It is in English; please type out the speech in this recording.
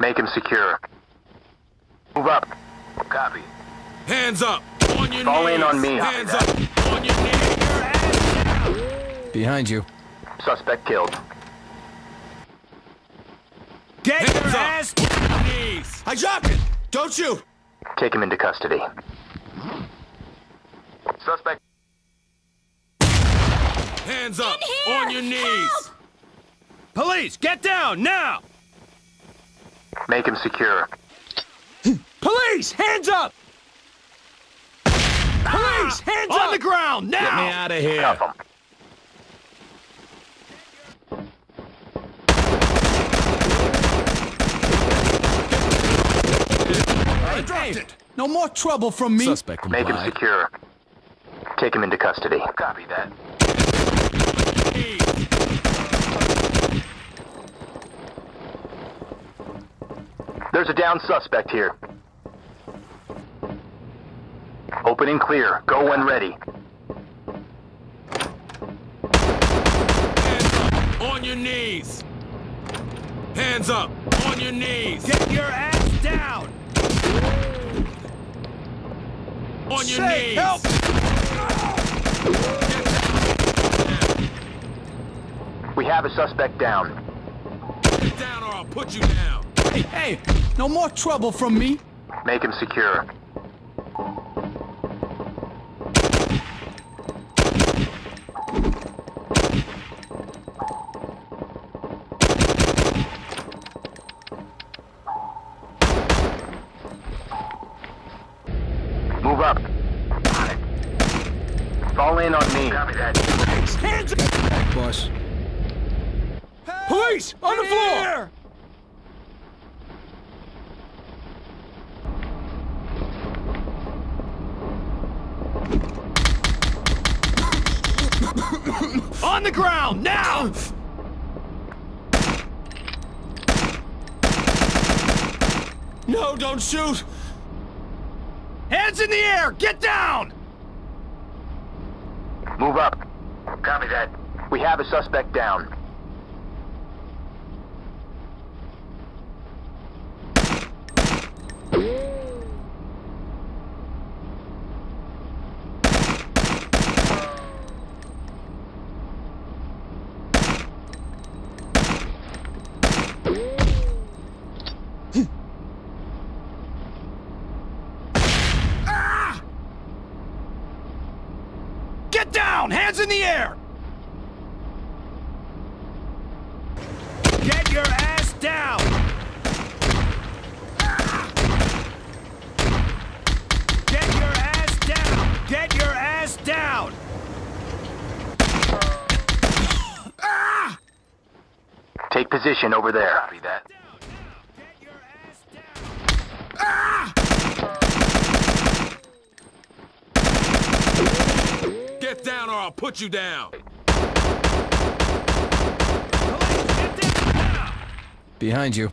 Make him secure. Move up. Copy. Hands up! On your Fall knees! in on me. Hands up! On your knees! Behind you. Suspect killed. Get Hands your up! ass On your knees! I dropped it! Don't shoot! Take him into custody. Suspect. Hands up! here! On your knees! Help! Police, get down, now! Make him secure. Police, hands up! Police, hands On the ground, now! Get me out of here! Cuff him. I dropped it! No more trouble from me! Suspect Make him secure. Take him into custody. Copy that. There's a down suspect here. Open and clear. Go when ready. Hands up! On your knees! Hands up! On your knees! Get your ass down! On your Say, knees! help! We have a suspect down. Get down or I'll put you down! Hey, hey, no more trouble from me! Make him secure. Move up. On it. Fall in on me. Copy that. Hands up! Boss. Police, on the floor! On the ground, now! No, don't shoot! Hands in the air! Get down! Move up. Copy that. We have a suspect down. Get down! Hands in the air! Get your ass down! Get your ass down! Get your ass down! Take position over there. Copy that. Get your ass down! Get down or I'll put you down! Police, get down now! Behind you.